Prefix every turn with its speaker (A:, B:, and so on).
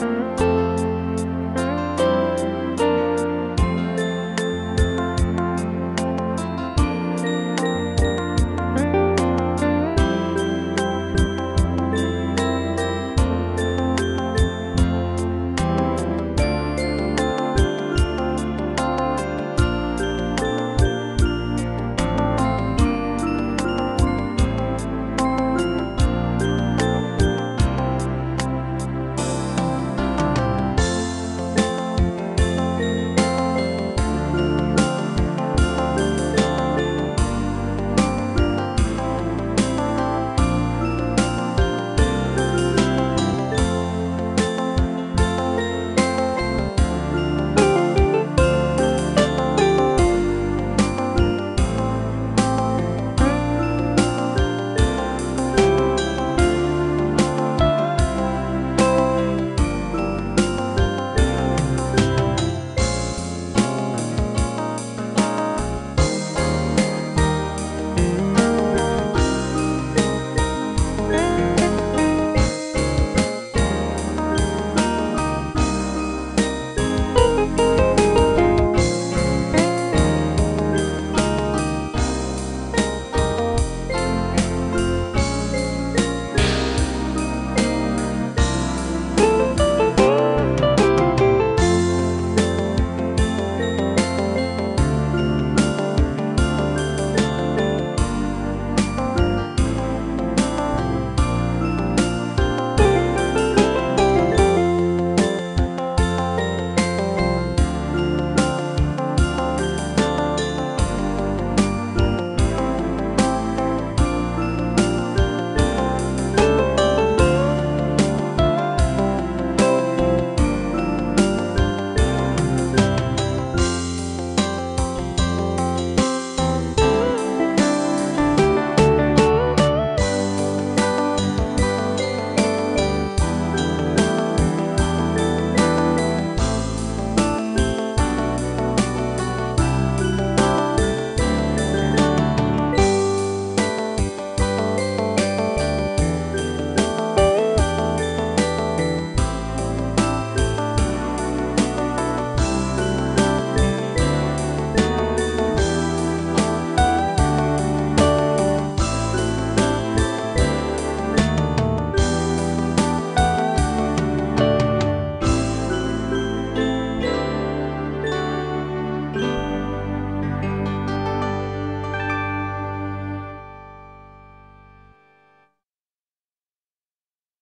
A: you